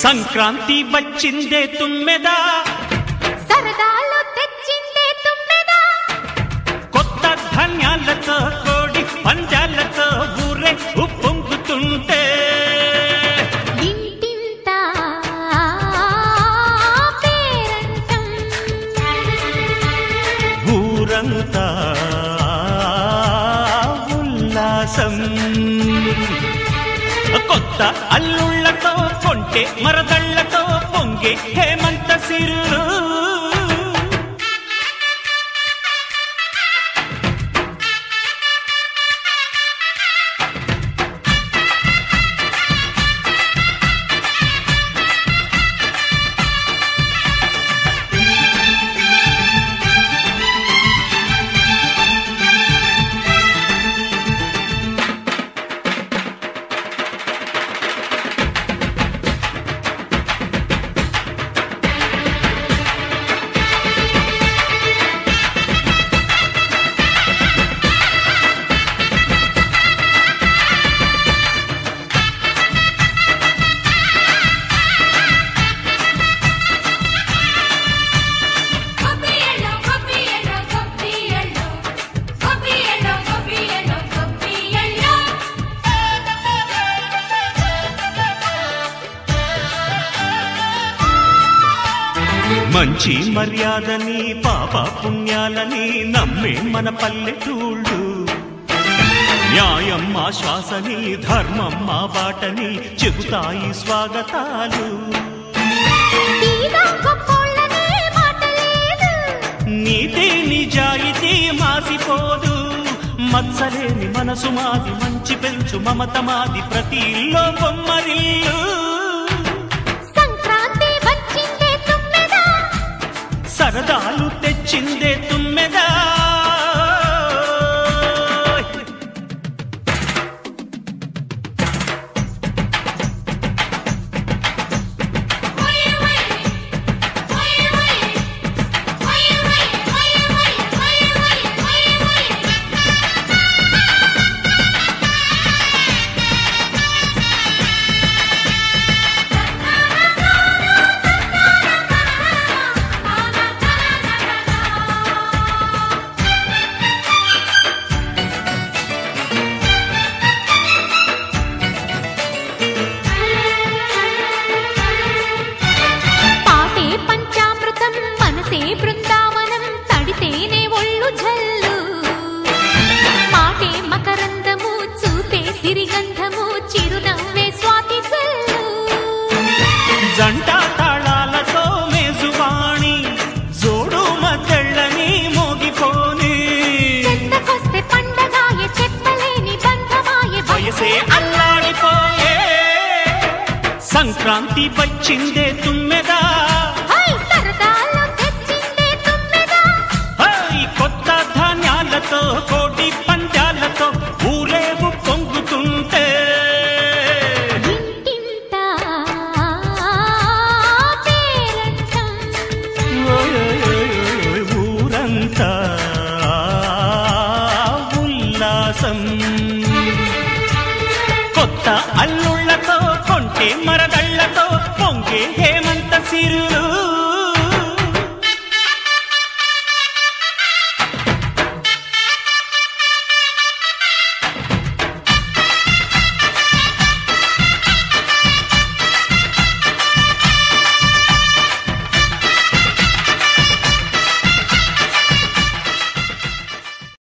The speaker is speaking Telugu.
సంక్రాంతి వచ్చిందే తుమ్మెదా. సరదాలు తెచ్చిందే తుమ్మెదా. కొత్త ధాన్యాలతో కోడి పంజాలతో ఊరే ఉప్పొంగుతుంటే. ఊరంతా ఉల్లాసం. కొత్త అల్లుళ్ళతో కొంటే మరదళ్ళతో పొంగే హేమంత సిరులు. మంచి మర్యాదని పాప పుణ్యాలని నమ్మే మన పల్లెటూళ్ళు. న్యాయం మా శ్వాసని ధర్మం మా బాటని చెబుతాయి స్వాగతాలు. నీతే గొప్పోళ్ళనే నిజాయితీ మాసిపోదు. మత్సలేని మనసు మాది మంచి పెంచు మమత మాది. ప్రతి ఇల్లో బొమ్మరిల్లు. సరదాలు తెచ్చిందే తుమ్మెదా? సంక్రాంతి వచ్చిందే తుమ్మెదా? కొత్త ధాన్యాలతో కోటి పంజాలతో ఊరేగు పొంగుతుంటే. ఊరంతా ఉల్లాసం. కొత్త అల్లుళ్ళతో కొంటే మరదళ్ళతో పొంగే హేమంత సిరులు.